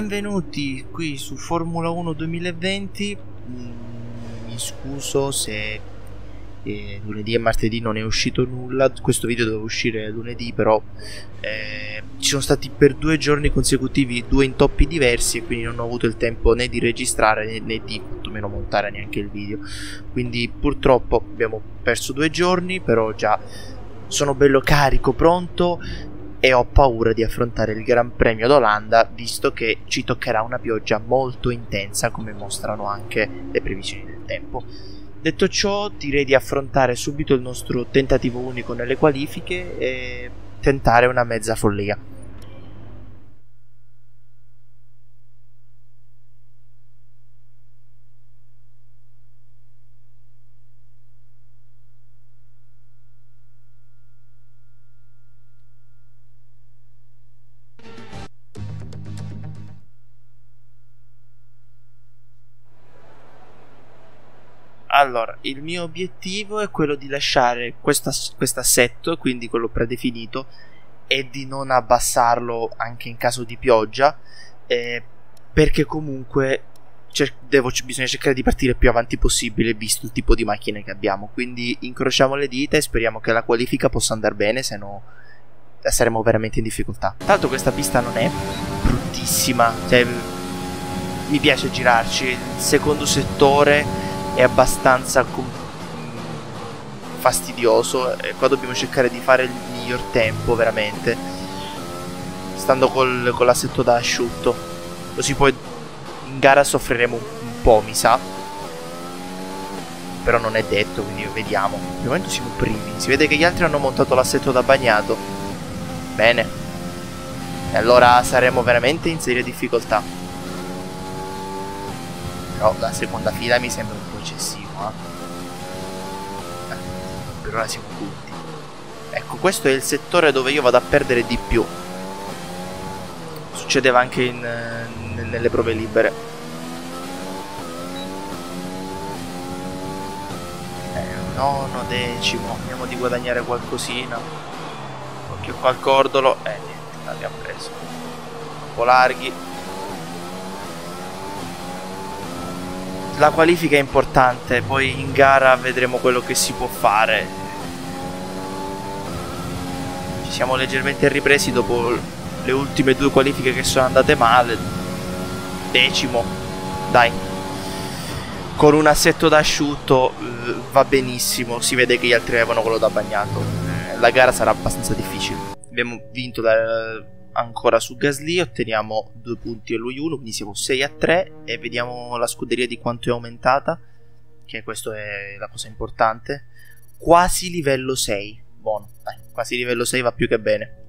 benvenuti qui su Formula 1 2020. Mm, mi scuso se eh, lunedì e martedì non è uscito nulla. Questo video doveva uscire lunedì, però eh, ci sono stati per due giorni consecutivi due intoppi diversi e quindi non ho avuto il tempo né di registrare né, di quantomeno montare neanche il video. Quindi purtroppo abbiamo perso due giorni, però già sono bello carico, pronto e ho paura di affrontare il Gran Premio d'Olanda visto che ci toccherà una pioggia molto intensa come mostrano anche le previsioni del tempo. Detto ciò direi di affrontare subito il nostro tentativo unico nelle qualifiche e tentare una mezza follia. Allora, il mio obiettivo è quello di lasciare questo assetto, quindi quello predefinito, e di non abbassarlo anche in caso di pioggia, eh, perché comunque cer- devo, bisogna cercare di partire più avanti possibile visto il tipo di macchine che abbiamo. Quindi incrociamo le dita e speriamo che la qualifica possa andare bene, se no saremo veramente in difficoltà. Tanto questa pista non è bruttissima, cioè, mi piace girarci. Il secondo settore è abbastanza fastidioso e qua dobbiamo cercare di fare il miglior tempo veramente. Stando col, con l'assetto da asciutto. Così poi in gara soffriremo un, un po' mi sa. Però non è detto quindi vediamo. Al momento siamo primi si vede che gli altri hanno montato l'assetto da bagnato. Bene. E allora saremo veramente in seria difficoltà. Però la seconda fila mi sembra un eccessivo, eh? Per ora siamo tutti. Ecco, questo è il settore dove io vado a perdere di più. Succedeva anche in, nelle prove libere. Eh, nono, decimo, vediamo di guadagnare qualcosina. Occhio qua al cordolo. Eh, niente, l'abbiamo preso. Un po' larghi. La qualifica è importante, poi in gara vedremo quello che si può fare. Ci siamo leggermente ripresi dopo le ultime due qualifiche che sono andate male. Decimo, dai. Con un assetto da asciutto eh, va benissimo, si vede che gli altri avevano quello da bagnato. Eh, la gara sarà abbastanza difficile. Abbiamo vinto da ancora su Gasly, otteniamo due punti allo 1, quindi siamo 6 a 3 e vediamo la scuderia di quanto è aumentata, che questo è la cosa importante. Quasi livello 6, buono, dai, quasi livello 6 va più che bene.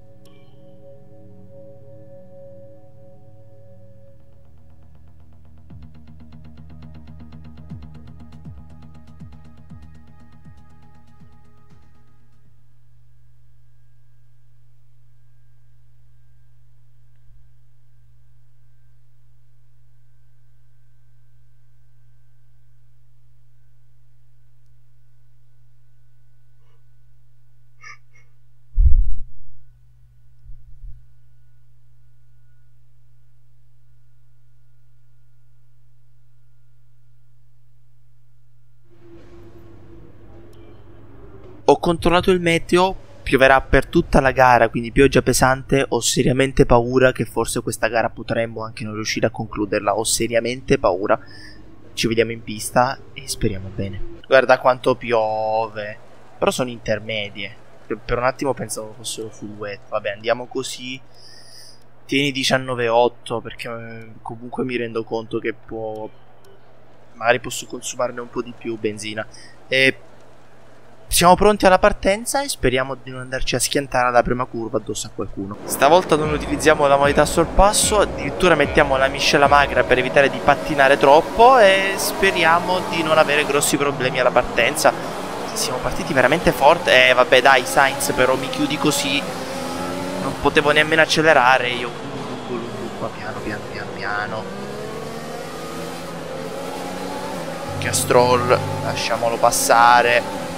Ho controllato il meteo, pioverà per tutta la gara, quindi pioggia pesante. Ho seriamente paura che forse questa gara potremmo anche non riuscire a concluderla. Ho seriamente paura. Ci vediamo in pista e speriamo bene. Guarda quanto piove. Però sono intermedie. Per, un attimo pensavo fossero full wet. Vabbè, andiamo così. Tieni 19,8 perché eh, comunque mi rendo conto che può... Magari posso consumarne un po' di più benzina. E siamo pronti alla partenza e speriamo di non andarci a schiantare alla prima curva addosso a qualcuno. Stavolta non utilizziamo la modalità sorpasso, addirittura mettiamo la miscela magra per evitare di pattinare troppo e speriamo di non avere grossi problemi alla partenza. Siamo partiti veramente forte. Eh vabbè dai Sainz però mi chiudi così. Non potevo nemmeno accelerare io. Lungo, lungo, qua piano piano piano piano. Castrol, lasciamolo passare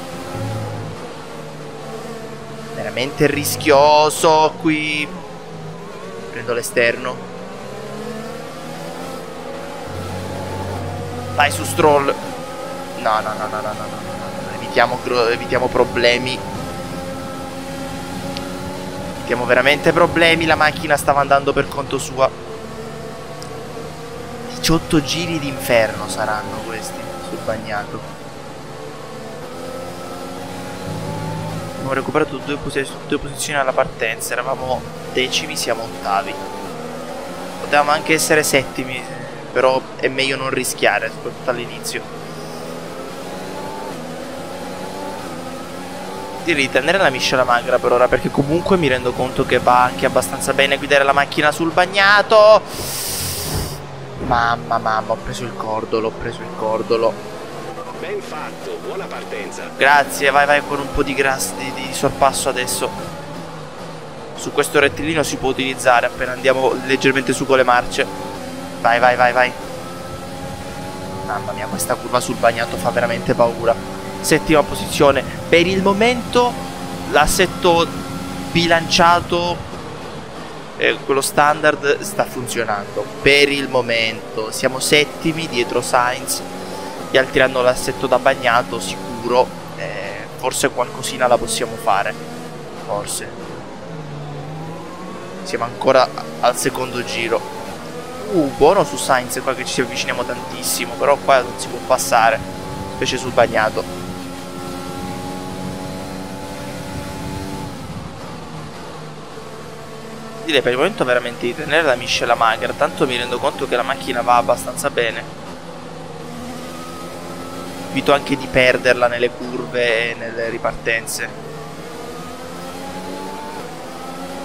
veramente rischioso qui. Prendo l'esterno. Vai su Stroll. No, no, no, no, no, no, no. Evitiamo, evitiamo problemi. Evitiamo veramente problemi. La macchina stava andando per conto sua. 18 giri d'inferno saranno questi sul bagnato. Abbiamo recuperato due, pos due posizioni alla partenza. Eravamo decimi, siamo ottavi. Potevamo anche essere settimi, però è meglio non rischiare, soprattutto all'inizio. Di tenere la miscela magra per ora, perché comunque mi rendo conto che va anche abbastanza bene guidare la macchina sul bagnato. Mamma, mamma, ho preso il cordolo, ho preso il cordolo. Ben fatto, buona partenza. Grazie, vai, vai con un po' di grass, di, di sorpasso adesso. Su questo rettilineo si può utilizzare appena andiamo leggermente su con le marce. Vai, vai, vai, vai. Mamma mia, questa curva sul bagnato fa veramente paura. Settima posizione. Per il momento l'assetto bilanciato eh, quello standard sta funzionando per il momento siamo settimi dietro Sainz gli altri hanno l'assetto da bagnato sicuro eh, forse qualcosina la possiamo fare. Forse. Siamo ancora al secondo giro. Uh buono su Sainz qua che ci avviciniamo tantissimo però qua non si può passare specie sul bagnato. Direi per il momento veramente di tenere la miscela magra, tanto mi rendo conto che la macchina va abbastanza bene. Evito anche di perderla nelle curve e nelle ripartenze.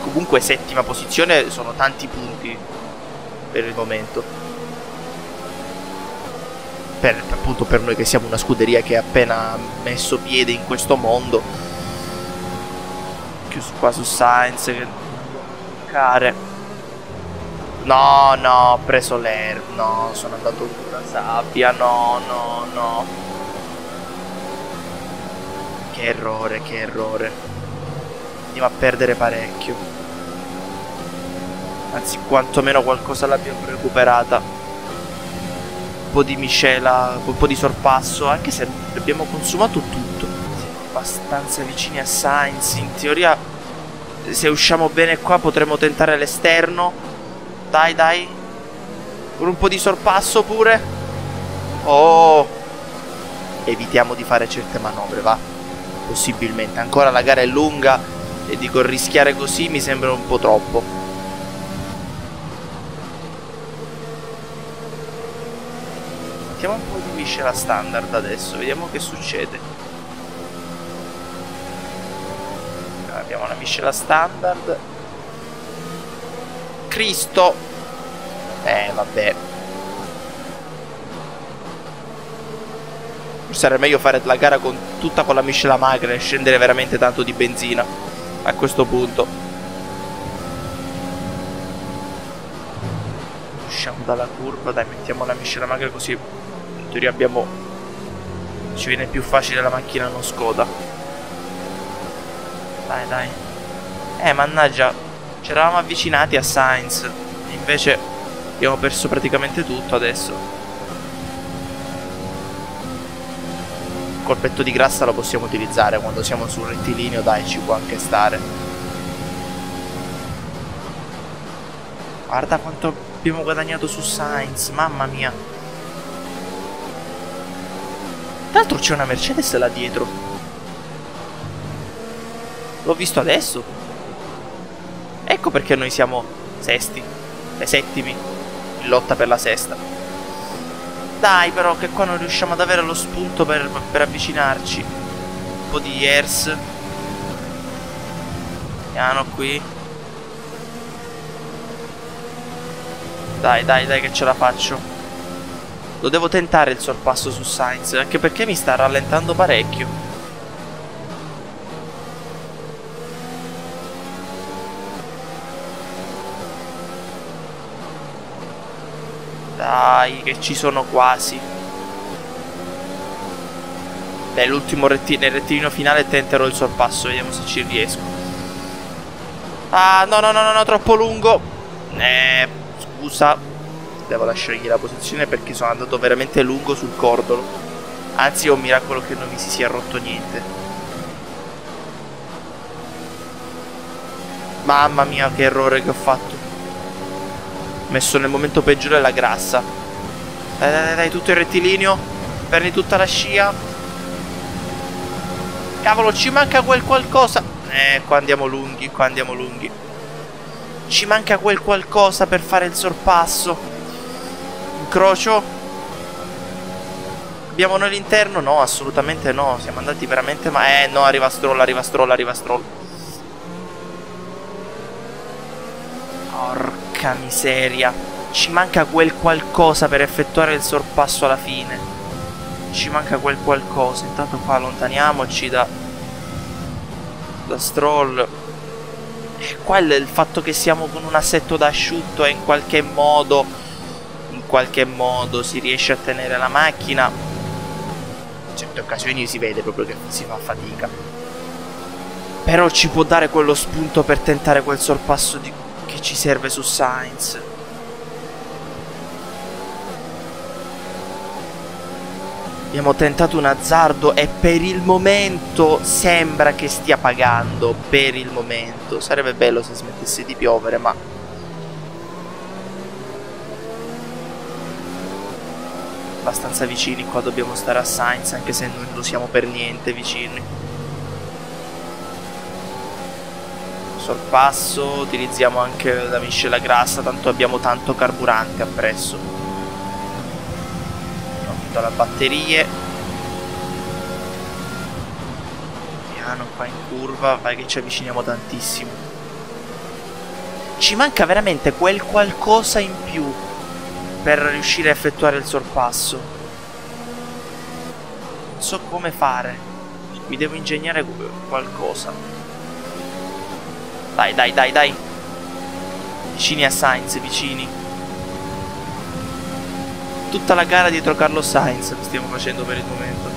Comunque settima posizione sono tanti punti per il momento. Per, appunto per noi che siamo una scuderia che ha appena messo piede in questo mondo. Chiuso qua su Sainz che giocare. No, no, ho preso l'erb. No, sono andato sulla sabbia. No, no, no. Che errore, che errore. Andiamo a perdere parecchio. Anzi, quantomeno qualcosa l'abbiamo recuperata. Un po' di miscela, un po' di sorpasso, anche se abbiamo consumato tutto. Siamo abbastanza vicini a Sainz. In teoria se usciamo bene qua potremo tentare l'esterno. Dai, dai. Con un po' di sorpasso pure. Oh. Evitiamo di fare certe manovre, va. Possibilmente. Ancora la gara è lunga e dico rischiare così mi sembra un po' troppo. Mettiamo un po' di miscela standard adesso, vediamo che succede. abbiamo una miscela standard Cristo Eh vabbè Sarebbe meglio fare la gara con tutta con la miscela magra e scendere veramente tanto di benzina A questo punto Usciamo dalla curva Dai mettiamo la miscela magra così In teoria abbiamo Ci viene più facile la macchina non scoda dai, dai. Eh, mannaggia. Ci eravamo avvicinati a Sainz. Invece abbiamo perso praticamente tutto adesso. Colpetto di grassa lo possiamo utilizzare quando siamo sul rettilineo, dai, ci può anche stare. Guarda quanto abbiamo guadagnato su Sainz, mamma mia. Tra l'altro c'è una Mercedes là dietro. L'ho visto adesso. Ecco perché noi siamo sesti e settimi in lotta per la sesta. Dai però che qua non riusciamo ad avere lo spunto per, per avvicinarci. Un po' di airs. Piano qui. Dai, dai, dai che ce la faccio. Lo devo tentare il sorpasso su Sainz, anche perché mi sta rallentando parecchio. Dai, che ci sono quasi. Beh, l'ultimo retti nel rettilineo finale tenterò il sorpasso, vediamo se ci riesco. Ah, no, no, no, no, no troppo lungo. Eh, scusa. devo lasciargli la posizione perché sono andato veramente lungo sul cordolo. Anzi è un miracolo che non mi si sia rotto niente. Mamma mia che errore che ho fatto. Messo nel momento peggiore la grassa. Dai dai dai, tutto il rettilineo. Prendi tutta la scia. Cavolo, ci manca quel qualcosa. Eh, qua andiamo lunghi, qua andiamo lunghi. Ci manca quel qualcosa per fare il sorpasso. Incrocio. Abbiamo noi l'interno? No, assolutamente no. Siamo andati veramente ma... Eh, no, arriva Stroll, arriva Stroll, arriva Stroll. Porca miseria. Ci manca quel qualcosa per effettuare il sorpasso alla fine. Ci manca quel qualcosa. Intanto qua allontaniamoci da... Da Stroll. E qua il, il fatto che siamo con un assetto da asciutto e in qualche modo... In qualche modo si riesce a tenere la macchina. In certe occasioni si vede proprio che si fa fatica. Però ci può dare quello spunto per tentare quel sorpasso di che ci serve su Sainz. Abbiamo tentato un azzardo e per il momento sembra che stia pagando. Per il momento. Sarebbe bello se smettesse di piovere, ma... Abbastanza vicini qua dobbiamo stare a Sainz, anche se non lo siamo per niente vicini. Sorpasso, utilizziamo anche la miscela grassa, tanto abbiamo tanto carburante appresso. Tutta la batterie. Piano qua in curva, vai che ci avviciniamo tantissimo. Ci manca veramente quel qualcosa in più per riuscire a effettuare il sorpasso. Non so come fare. Mi devo ingegnare qualcosa. Dai, dai, dai, dai. Vicini a Sainz, vicini. Tutta la gara dietro Carlo Sainz stiamo facendo per il momento.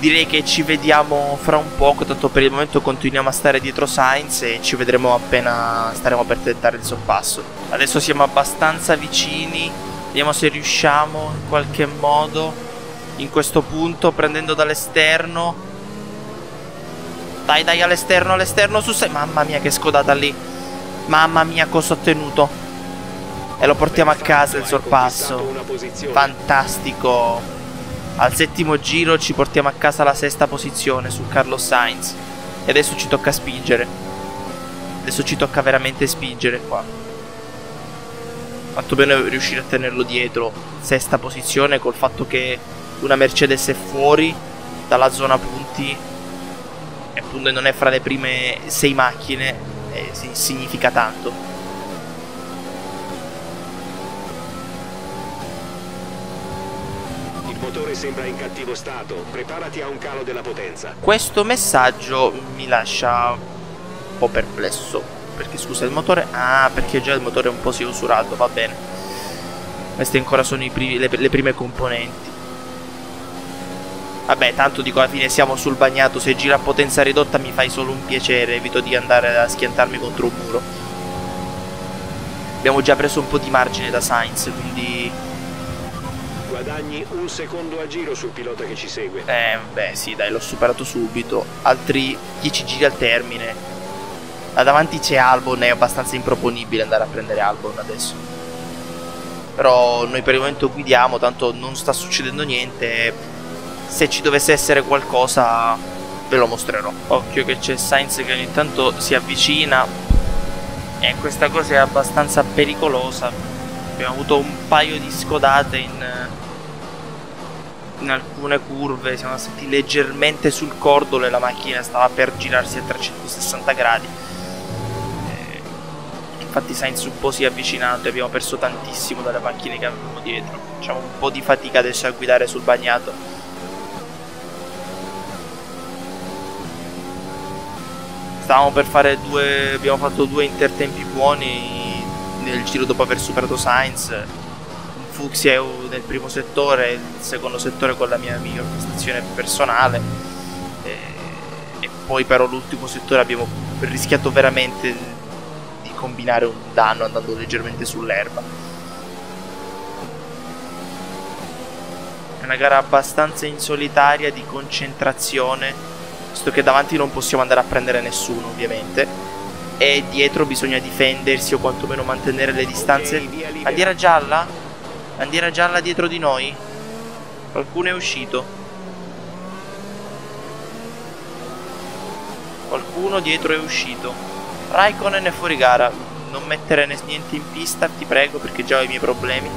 Direi che ci vediamo fra un poco, tanto per il momento continuiamo a stare dietro Sainz e ci vedremo appena staremo per tentare il sorpasso. Adesso siamo abbastanza vicini, vediamo se riusciamo in qualche modo in questo punto prendendo dall'esterno dai, dai, all'esterno, all'esterno, su sei. Mamma mia, che scodata lì. Mamma mia, cosa ho ottenuto. E lo portiamo a casa il sorpasso. Fantastico. Al settimo giro ci portiamo a casa la sesta posizione su Carlos Sainz. E adesso ci tocca spingere. Adesso ci tocca veramente spingere qua. Quanto bene riuscire a tenerlo dietro. Sesta posizione col fatto che una Mercedes è fuori dalla zona punti appunto non è fra le prime sei macchine, eh, significa tanto. Il motore sembra in cattivo stato, preparati a un calo della potenza. Questo messaggio mi lascia un po' perplesso. Perché scusa il motore? Ah, perché già il motore un po' si è usurato, va bene. Queste ancora sono primi, le, le prime componenti. Vabbè, tanto dico alla fine siamo sul bagnato, se gira a potenza ridotta mi fai solo un piacere, evito di andare a schiantarmi contro un muro. Abbiamo già preso un po' di margine da Sainz, quindi... Guadagni un secondo a giro sul pilota che ci segue. Eh, beh, sì, dai, l'ho superato subito. Altri 10 giri al termine. Da davanti c'è Albon, è abbastanza improponibile andare a prendere Albon adesso. Però noi per il momento guidiamo, tanto non sta succedendo niente se ci dovesse essere qualcosa ve lo mostrerò. Occhio che c'è Sainz che ogni tanto si avvicina e questa cosa è abbastanza pericolosa. Abbiamo avuto un paio di scodate in, in alcune curve, siamo stati leggermente sul cordolo e la macchina stava per girarsi a 360 gradi. Eh, infatti Sainz un po' si è avvicinato e abbiamo perso tantissimo dalle macchine che avevamo dietro. Facciamo un po' di fatica adesso a guidare sul bagnato. Stavamo per fare due. Abbiamo fatto due intertempi buoni nel giro dopo aver superato Sainz. Fuxia nel primo settore, il secondo settore con la mia miglior prestazione personale. E, e poi però l'ultimo settore abbiamo rischiato veramente combinare un danno andando leggermente sull'erba. Una gara abbastanza insolitaria di concentrazione, visto che davanti non possiamo andare a prendere nessuno ovviamente, e dietro bisogna difendersi o quantomeno mantenere le distanze. Bandiera gialla? Bandiera gialla dietro di noi? Qualcuno è uscito? Qualcuno dietro è uscito. Raikkonen è fuori gara. Non mettere niente in pista, ti prego, perché già ho i miei problemi.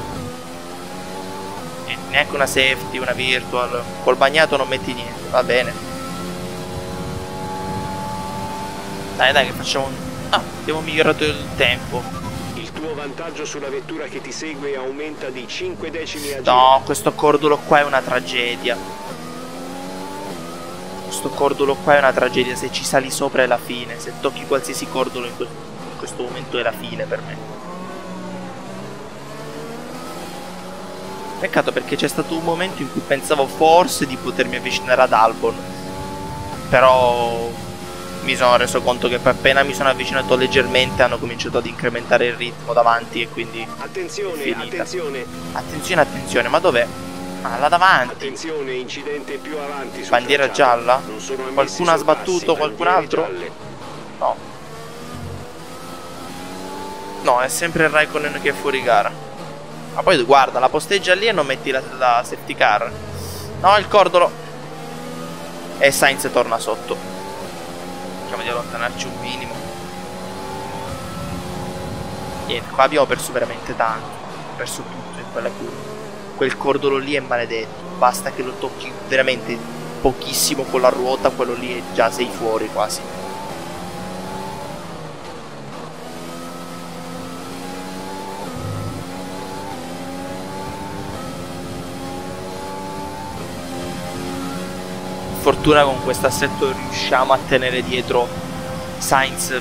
E neanche una safety, una virtual. Col bagnato non metti niente, va bene. Dai, dai, che facciamo... Ah, abbiamo migliorato il tempo. Il tuo vantaggio sulla vettura che ti segue aumenta di 5 decimi a No, questo cordolo qua è una tragedia. Questo cordolo qua è una tragedia, se ci sali sopra è la fine, se tocchi qualsiasi cordolo in, que in questo momento è la fine per me. Peccato perché c'è stato un momento in cui pensavo forse di potermi avvicinare ad Albon, però mi sono reso conto che appena mi sono avvicinato leggermente hanno cominciato ad incrementare il ritmo davanti e quindi Attenzione, attenzione. Attenzione, attenzione, ma dov'è? Ah, là davanti. Attenzione, incidente più avanti. Bandiera gialla? Qualcuno ha sbattuto qualcun altro? Gialle. No. No, è sempre il Raikkonen che è fuori gara. Ma poi guarda, la posteggia lì e non metti la, la safety car. No, il cordolo. E Sainz torna sotto. Cerchiamo di allontanarci un minimo. Niente, qua abbiamo perso veramente tanto. Ho perso tutto in quella curva quel cordolo lì è maledetto. Basta che lo tocchi veramente pochissimo con la ruota, quello lì e già sei fuori quasi. Fortuna con questo assetto riusciamo a tenere dietro Sainz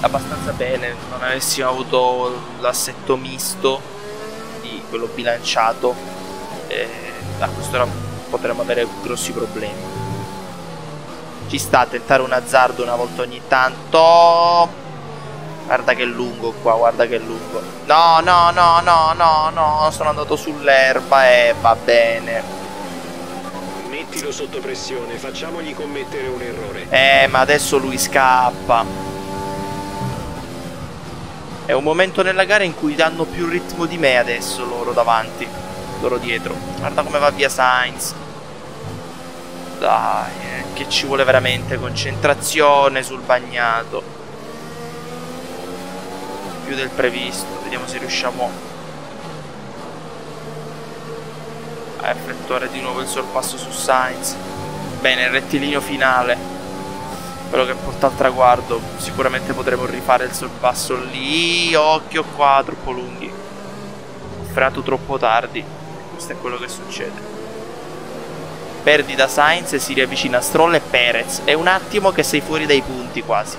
abbastanza bene. Non avessimo avuto l'assetto misto quello bilanciato eh, a quest'ora potremmo avere grossi problemi. Ci sta a tentare un azzardo una volta ogni tanto. Guarda che lungo qua guarda che lungo. No no no no no no sono andato sull'erba e va bene mettilo sotto pressione facciamogli commettere un errore eh ma adesso lui scappa è un momento nella gara in cui danno più ritmo di me adesso loro davanti, loro dietro. Guarda come va via Sainz. Dai, eh, che ci vuole veramente concentrazione sul bagnato. Più del previsto, vediamo se riusciamo a effettuare di nuovo il sorpasso su Sainz. Bene, il rettilineo finale quello che porta al traguardo. Sicuramente potremo rifare il sorpasso lì. Occhio qua, troppo lunghi. Ho frenato troppo tardi. Questo è quello che succede. Perdi da Sainz e si riavvicina Stroll e Perez. È un attimo che sei fuori dai punti quasi.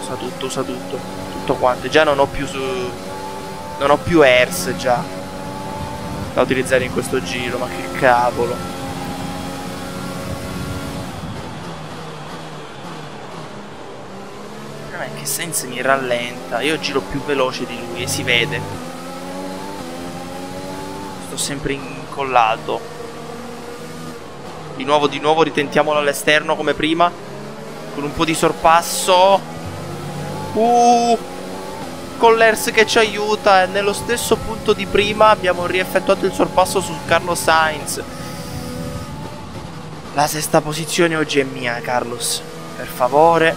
Usa tutto, usa tutto. Tutto quanto. Già non ho più su... Non ho più airs già. Da utilizzare in questo giro. Ma che cavolo. è che Sainz mi rallenta, io giro più veloce di lui e si vede. Sto sempre incollato. Di nuovo, di nuovo, ritentiamolo all'esterno come prima. Con un po' di sorpasso. Uh! Con l'Ers che ci aiuta. E nello stesso punto di prima abbiamo rieffettuato il sorpasso su Carlos Sainz. La sesta posizione oggi è mia, Carlos. Per favore.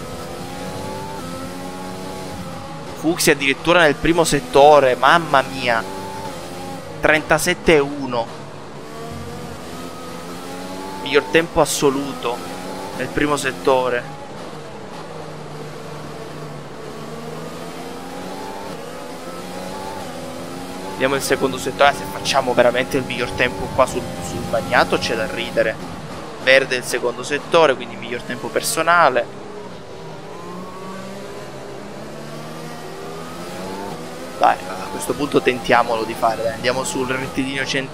Fuxi addirittura nel primo settore, mamma mia. 37-1. Miglior tempo assoluto nel primo settore. Vediamo il secondo settore, se facciamo veramente il miglior tempo qua sul, sul bagnato c'è da ridere. Verde il secondo settore, quindi miglior tempo personale. Dai, a questo punto tentiamolo di fare, dai. andiamo sul rettilineo, sul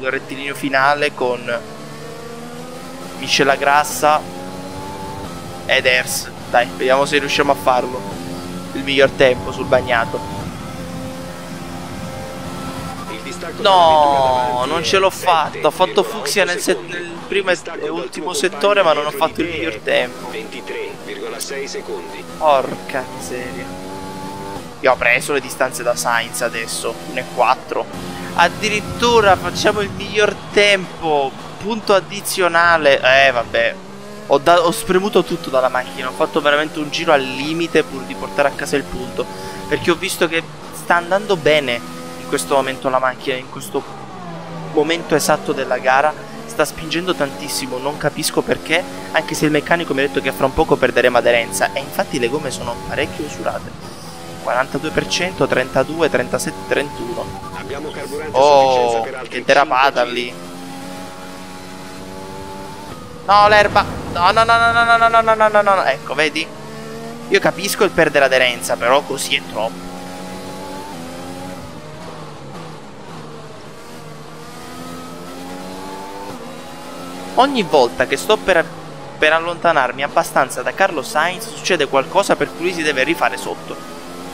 rettilineo finale con Michela Grassa Eders. Dai, vediamo se riusciamo a farlo. Il miglior tempo sul bagnato. No, non ce l'ho fatta. Ho fatto fucsia nel, nel, primo e ultimo settore, ma non ho fatto il miglior tempo. 23,6 secondi. Porca miseria. Io ho preso le distanze da Sainz adesso, 1,4. Addirittura facciamo il miglior tempo. Punto addizionale. Eh, vabbè. Ho, ho spremuto tutto dalla macchina. Ho fatto veramente un giro al limite pur di portare a casa il punto. Perché ho visto che sta andando bene in questo momento la macchina, in questo momento esatto della gara, sta spingendo tantissimo, non capisco perché, anche se il meccanico mi ha detto che fra un poco perderemo aderenza e infatti le gomme sono parecchio usurate. 42%, 32, 37, 31. Abbiamo carburante oh, che derapata lì. No, l'erba. No, no, no, no, no, no, no, no, no, no, no, ecco, vedi? Io capisco il perdere aderenza, però così è troppo. Ogni volta che sto per, per allontanarmi abbastanza da Carlo Sainz succede qualcosa per cui si deve rifare sotto.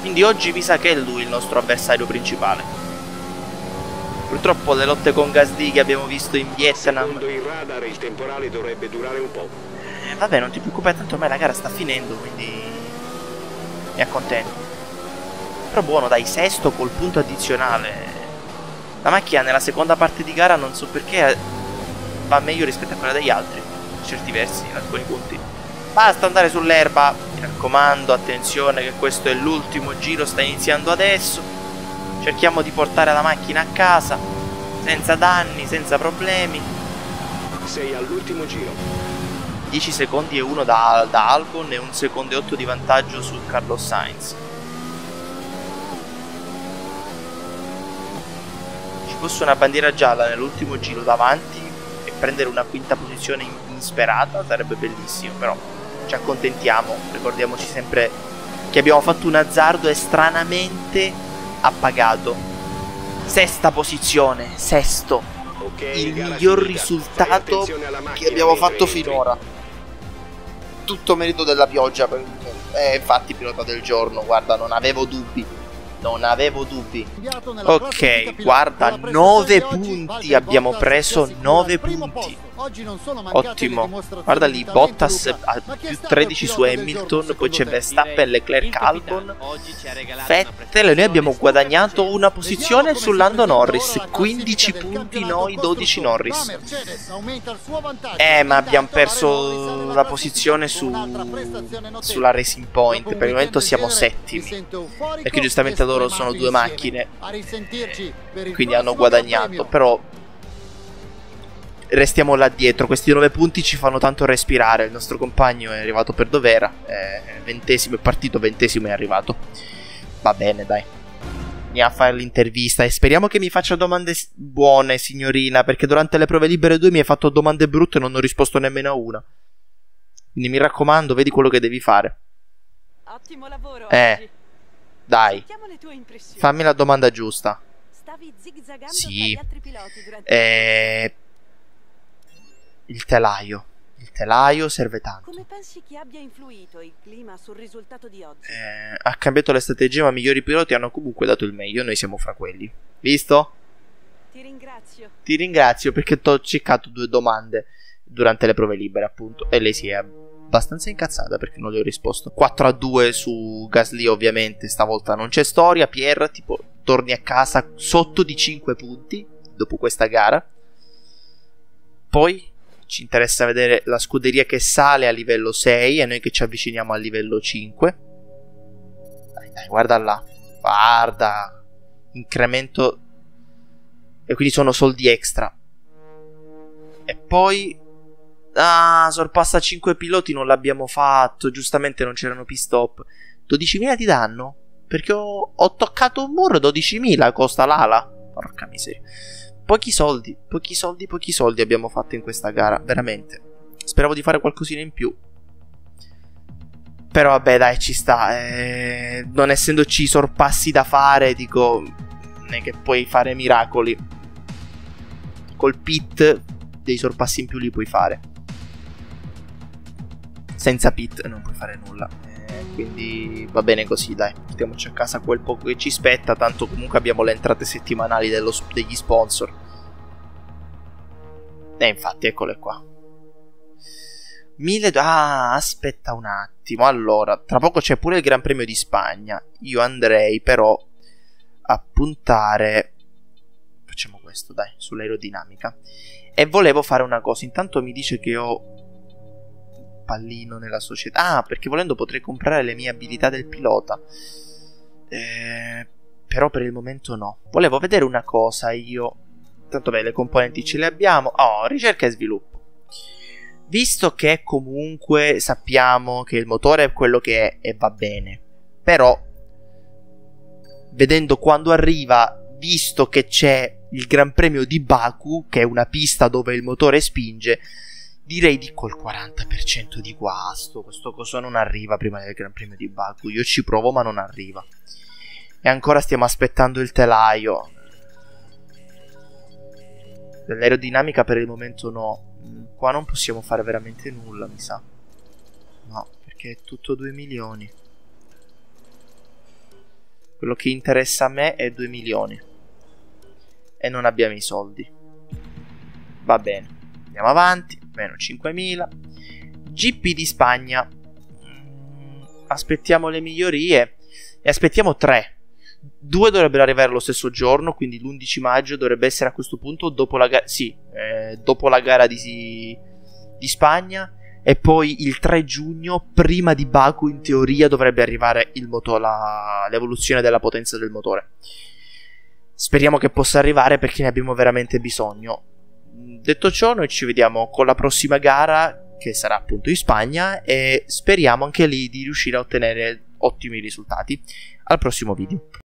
Quindi oggi mi sa che è lui il nostro avversario principale. Purtroppo le lotte con Gasly che abbiamo visto in Vietnam. Secondo il radar il temporale dovrebbe durare un po'. Eh, vabbè, non ti preoccupare, tanto ormai la gara sta finendo, quindi mi accontento. Però buono, dai, sesto col punto addizionale. La macchina nella seconda parte di gara non so perché va meglio rispetto a quella degli altri, in certi versi, in alcuni punti. Basta andare sull'erba, mi raccomando, attenzione che questo è l'ultimo giro, sta iniziando adesso. Cerchiamo di portare la macchina a casa, senza danni, senza problemi. Sei all'ultimo giro. 10 secondi e 1 da, da Albon e 1 secondo e 8 di vantaggio su Carlos Sainz. Ci fosse una bandiera gialla nell'ultimo giro davanti prendere una quinta posizione insperata sarebbe bellissimo, però ci accontentiamo, ricordiamoci sempre che abbiamo fatto un azzardo e stranamente ha pagato. Sesta posizione, sesto, okay, il miglior risultato che abbiamo fatto finora. Tutto merito della pioggia, eh, infatti pilota del giorno, guarda, non avevo dubbi non avevo dubbi. Ok, guarda, 9 punti abbiamo preso, 9 punti. Ottimo. Guarda lì, Bottas a più 13 su Hamilton, poi c'è Verstappen, Leclerc, Albon, Vettel e noi abbiamo guadagnato una posizione su Lando Norris, 15 punti noi, 12 Norris. Eh, ma abbiamo perso la posizione su, sulla Racing Point, per il momento siamo settimi, perché giustamente loro sono due macchine, quindi hanno guadagnato, però restiamo là dietro. Questi 9 punti ci fanno tanto respirare. Il nostro compagno è arrivato per dov'era. Eh, ventesimo è partito, ventesimo è arrivato. Va bene, dai. Andiamo a fare l'intervista e speriamo che mi faccia domande buone, signorina, perché durante le prove libere 2 mi hai fatto domande brutte e non ho risposto nemmeno a una. Quindi mi raccomando, vedi quello che devi fare. Ottimo lavoro. Eh. Oggi. Dai. Fammi la domanda giusta. Stavi zigzagando sì. Eh il telaio. Il telaio serve tanto. Come pensi che abbia influito il clima sul risultato di oggi? Eh, ha cambiato le strategie, ma i migliori piloti hanno comunque dato il meglio. Noi siamo fra quelli. Visto? Ti ringrazio. Ti ringrazio perché ti ho cercato due domande durante le prove libere, appunto. E lei si è abbastanza incazzata perché non le ho risposto. 4 a 2 su Gasly, ovviamente. Stavolta non c'è storia. Pierre, tipo, torni a casa sotto di 5 punti dopo questa gara. Poi ci interessa vedere la scuderia che sale a livello 6 e noi che ci avviciniamo al livello 5. Dai, dai, guarda là. Guarda. Incremento. E quindi sono soldi extra. E poi... Ah, sorpassa 5 piloti, non l'abbiamo fatto. Giustamente non c'erano pit stop. 12.000 di danno? Perché ho, ho toccato un muro 12.000 costa l'ala. Porca miseria pochi soldi, pochi soldi, pochi soldi abbiamo fatto in questa gara, veramente. Speravo di fare qualcosina in più. Però vabbè, dai, ci sta. Eh, non essendoci sorpassi da fare, dico, non è che puoi fare miracoli. Col pit dei sorpassi in più li puoi fare. senza pit non puoi fare nulla. Eh, quindi va bene così, dai. Portiamoci a casa quel poco che ci spetta, tanto comunque abbiamo le entrate settimanali dello, degli sponsor. E infatti, eccole qua. 1000 Ah, aspetta un attimo. Allora, tra poco c'è pure il Gran Premio di Spagna. Io andrei però a puntare facciamo questo, dai, sull'aerodinamica. E volevo fare una cosa. Intanto mi dice che ho pallino nella società. Ah, perché volendo potrei comprare le mie abilità del pilota. Eh, però per il momento no. Volevo vedere una cosa io. Tanto beh, le componenti ce le abbiamo. Oh, ricerca e sviluppo visto che comunque sappiamo che il motore è quello che è e va bene, però vedendo quando arriva, visto che c'è il Gran Premio di Baku, che è una pista dove il motore spinge, direi di col 40% di guasto. Questo coso non arriva prima del Gran Premio di Baku. Io ci provo, ma non arriva. E ancora stiamo aspettando il telaio. Dell'aerodinamica per il momento no. Qua non possiamo fare veramente nulla, mi sa. No, perché è tutto 2 milioni. Quello che interessa a me è 2 milioni. E non abbiamo i soldi. Va bene. Andiamo avanti. Meno 5.000. GP di Spagna. Mm, aspettiamo le migliorie. E aspettiamo 3 Due dovrebbero arrivare lo stesso giorno, quindi l'11 maggio dovrebbe essere a questo punto dopo la, ga- sì, eh, dopo la gara di, di Spagna. E poi il 3 giugno, prima di Baku, in teoria dovrebbe arrivare il moto- la, l'evoluzione della potenza del motore. Speriamo che possa arrivare perché ne abbiamo veramente bisogno. Detto ciò, noi ci vediamo con la prossima gara, che sarà appunto in Spagna, e speriamo anche lì di riuscire a ottenere ottimi risultati. Al prossimo video.